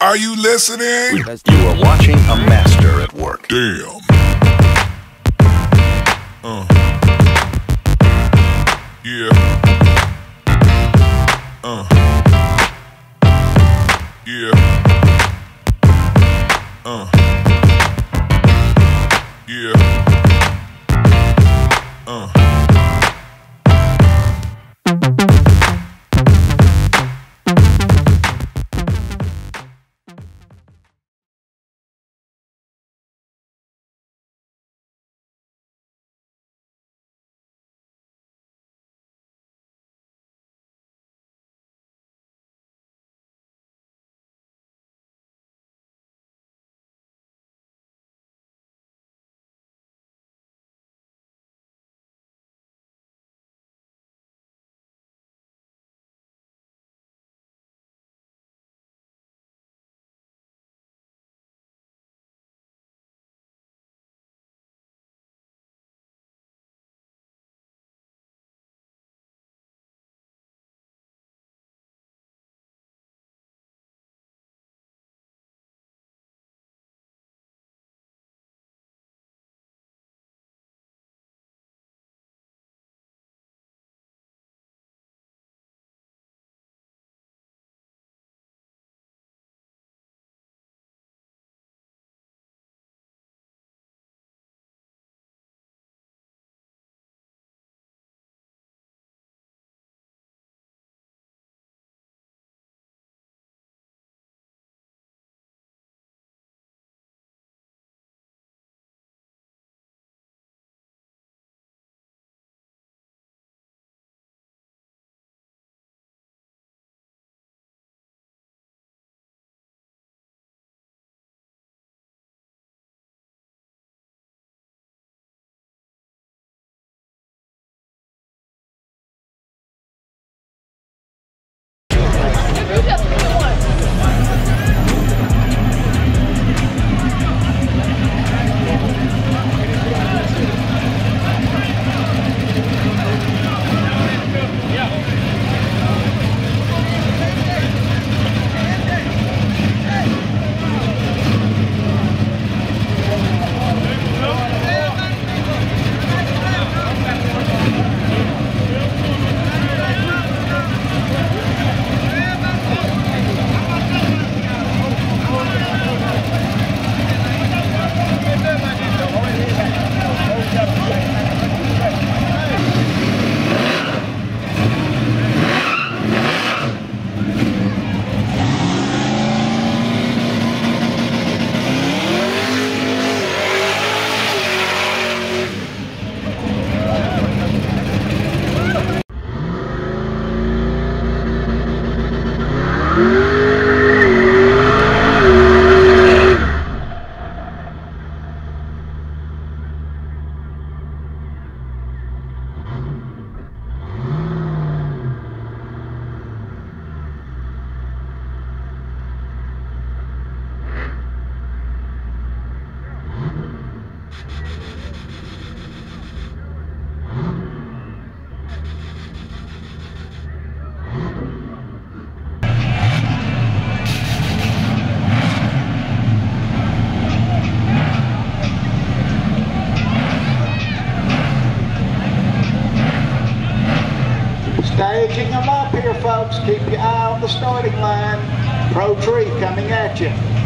Are you listening? You are watching a master at work. Damn. Uh. Yeah. Uh. Yeah. Staging them up here, folks. Keep your eye on the starting line. Pro tree coming at you.